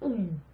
嗯。